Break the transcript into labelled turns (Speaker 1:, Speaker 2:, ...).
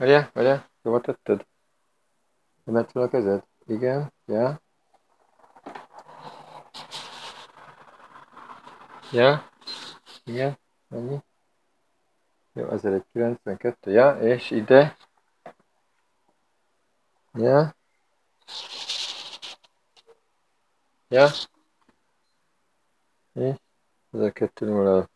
Speaker 1: Várjál, várjál, jól tetted? Emelt fel a kezed? Igen, ja. Ja, igen, mennyi? Jó, 1192, ja, és ide. Ja. Ja. És 1200.